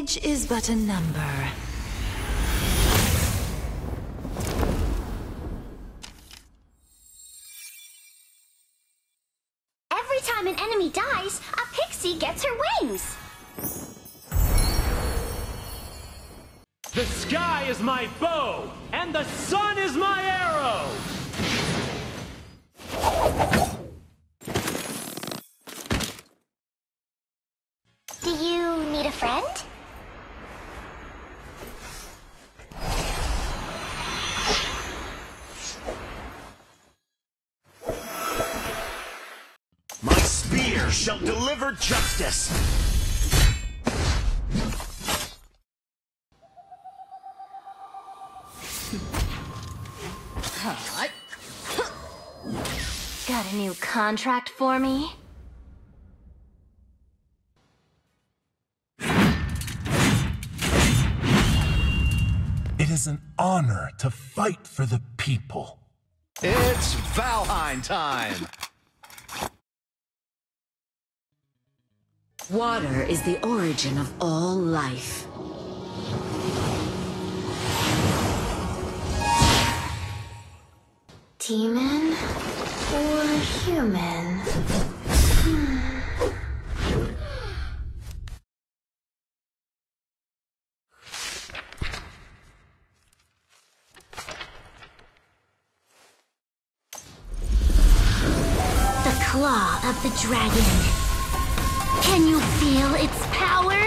Age is but a number. Every time an enemy dies, a pixie gets her wings. The sky is my bow, and the sun is my arrow! Shall deliver justice. Got a new contract for me? It is an honor to fight for the people. It's Valhein time. Water is the origin of all life. Demon or human? The claw of the dragon. Can its power?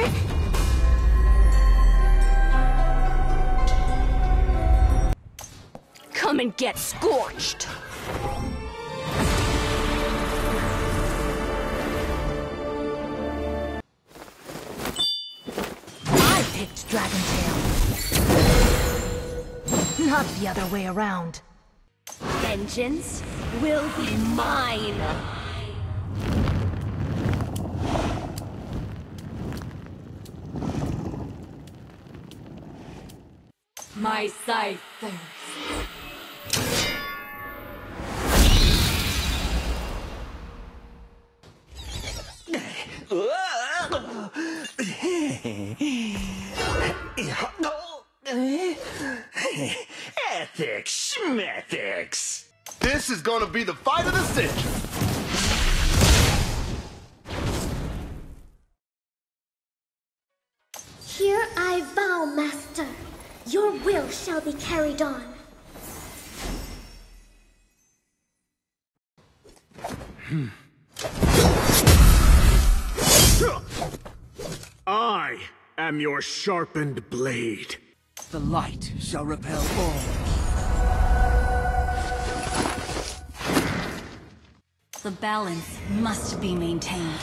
Come and get scorched! I picked Dragontail. Not the other way around. Vengeance will be mine! My scythe thirsts. Ethics, schmethics. This is gonna be the fight of the century. I am your sharpened blade. The light shall repel all. The balance must be maintained.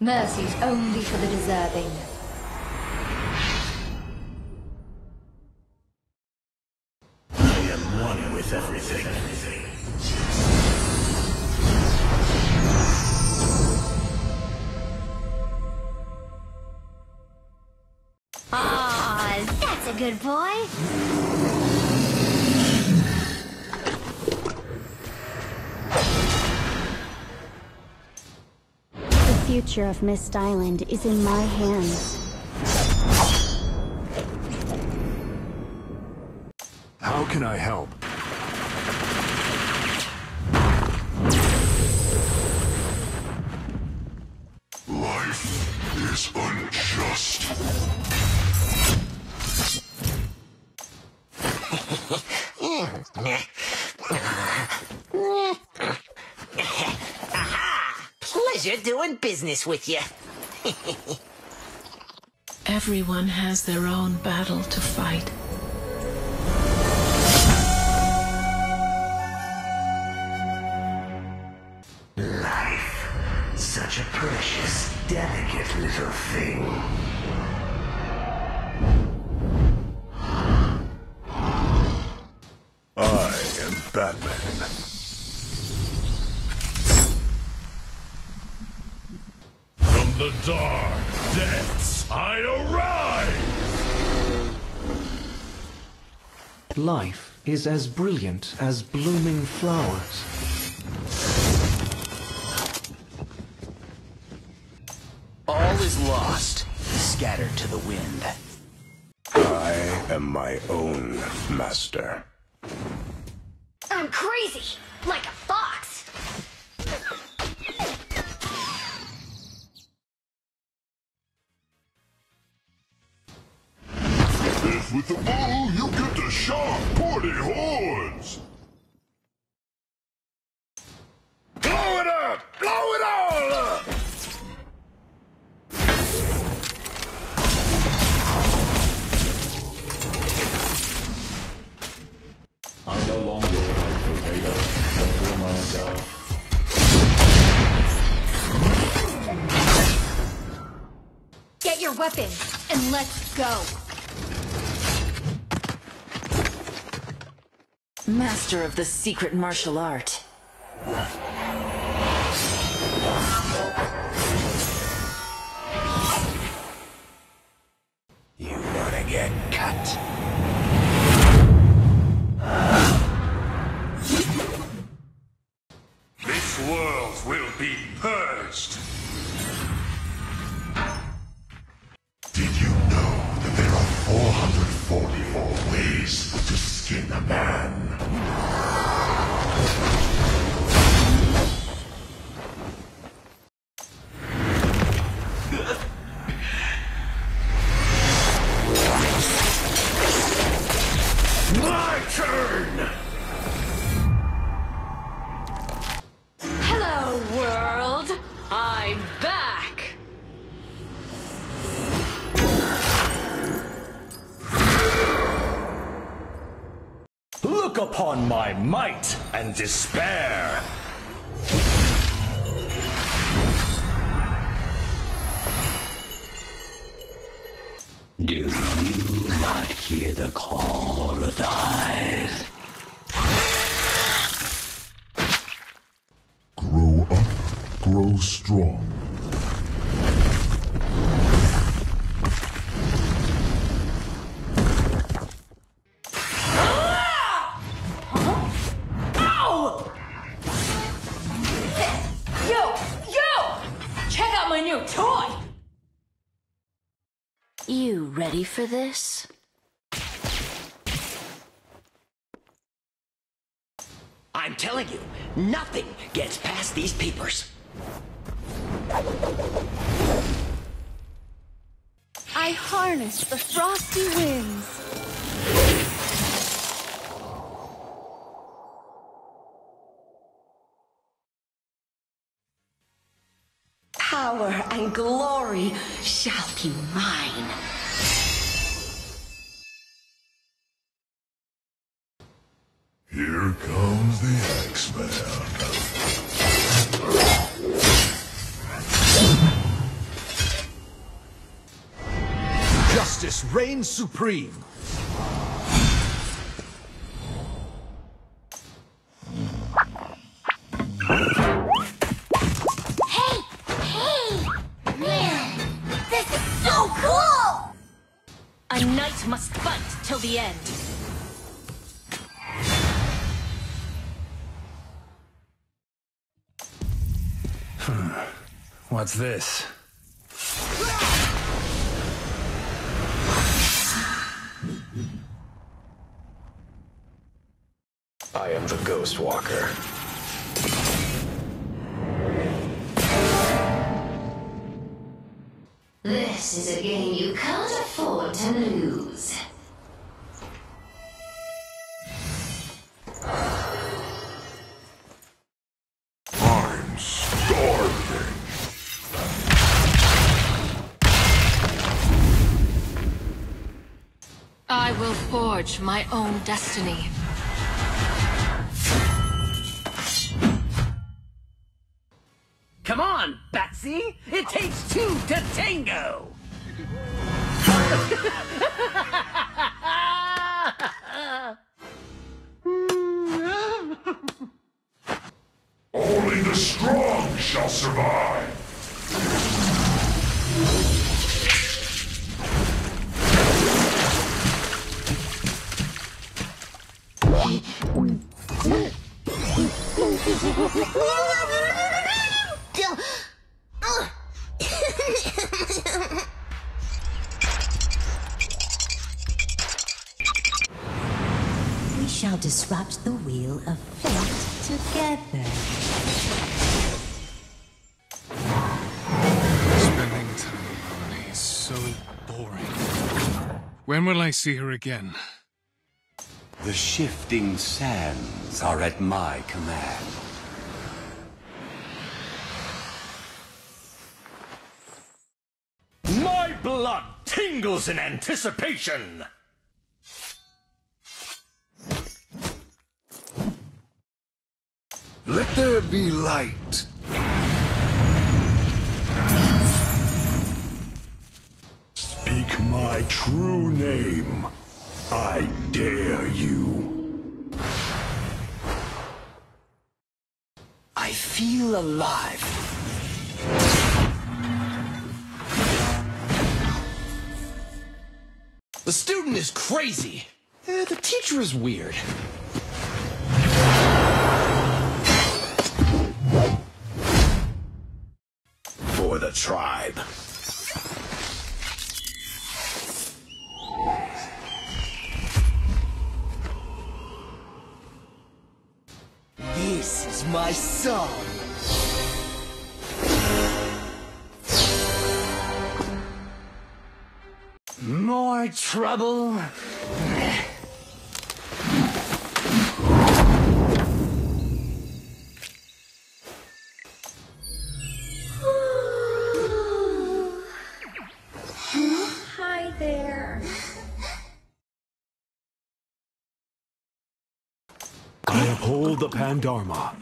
Mercy's only for the deserving. I am one with everything. Ah, that's a good boy. Future of Mist Island is in my hands. How can I help? Life is unjust. Pleasure doing business with you. Everyone has their own battle to fight. Life, such a precious delicate little thing. The dark depths, I arise! Life is as brilliant as blooming flowers. All is lost, scattered to the wind. I am my own master. I'm crazy, like a If with the bow you get the sharp, pointy horns! Blow it up! Blow it all up! I'm no longer a potato, but for myself. Get your weapon and let's go. Master of the secret martial art. Man? Look upon my might and despair! Do you not hear the call of the hive? Grow up, grow strong. You ready for this? I'm telling you, nothing gets past these peepers. I harness the frosty winds. Power and glory shall be mine. Here comes the X-Man. Justice reigns supreme. Hmm. What's this? I am the Ghost Walker. This is a game you can't afford to lose. Will forge my own destiny. Come on, Batsy! It takes two to tango! When will I see her again? The shifting sands are at my command. My blood tingles in anticipation! Let there be light. True name. I dare you. I feel alive. The student is crazy. Eh, the teacher is weird. For the tribe. More trouble? The Pandarma.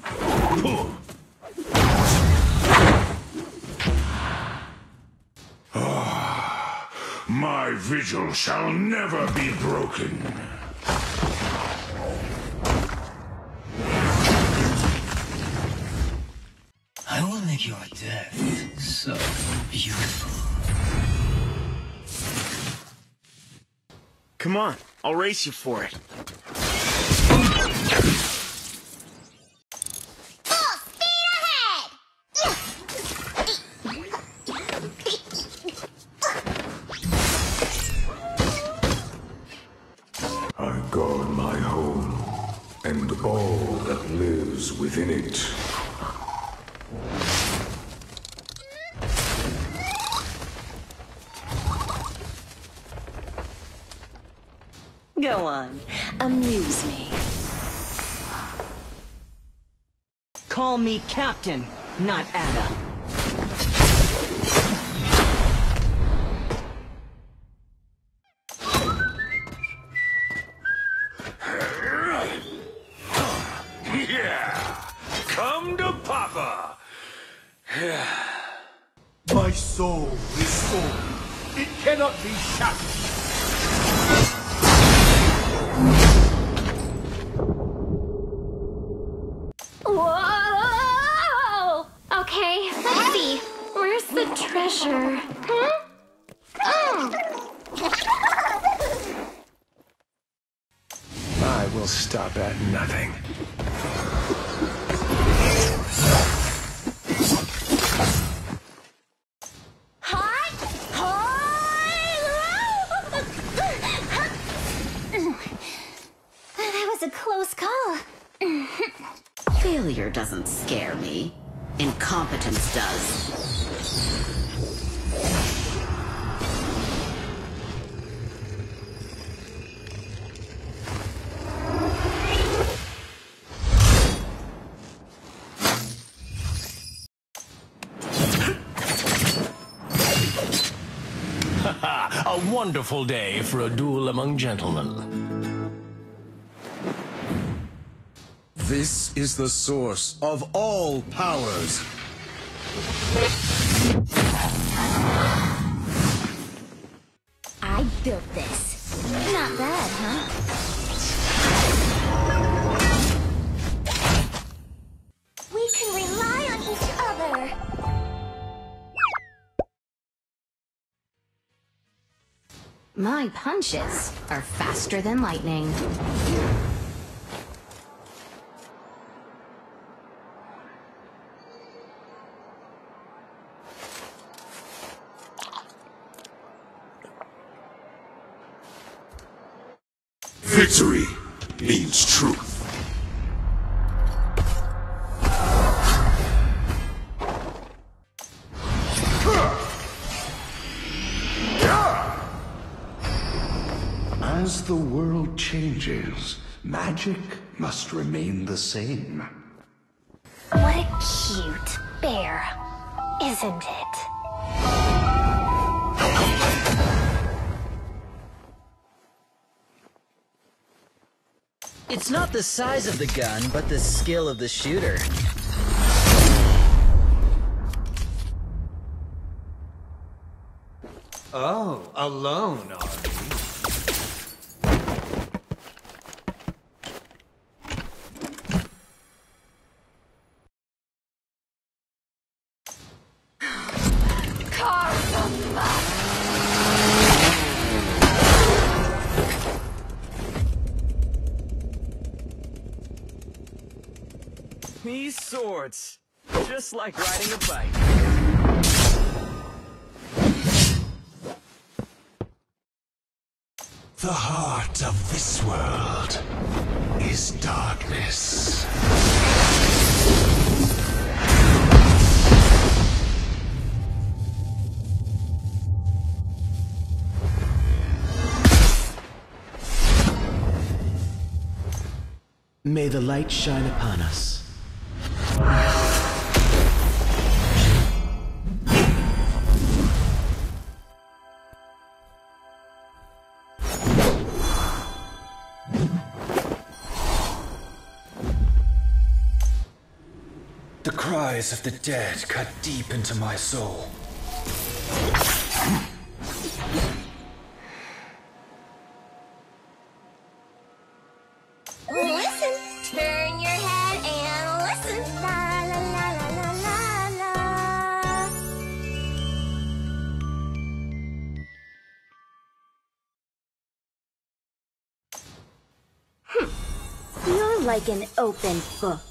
Ah, my vigil shall never be broken. I will make your death so beautiful. Come on, I'll race you for it. Lives within it. Go on, amuse me. Call me Captain, not Ada. My soul is soul. It cannot be shattered. Whoa! Okay, let's see. Where's the treasure? Hmm? Oh. I will stop at nothing. Failure doesn't scare me. Incompetence does. a wonderful day for a duel among gentlemen. This is the source of all powers. I built this. Not bad, huh? We can rely on each other. My punches are faster than lightning. Victory means truth. As the world changes, magic must remain the same. What a cute bear, isn't it? It's not the size of the gun, but the skill of the shooter. Oh, alone, are we? These swords, just like riding a bike. The heart of this world is darkness. May the light shine upon us. The cries of the dead cut deep into my soul. Like an open book.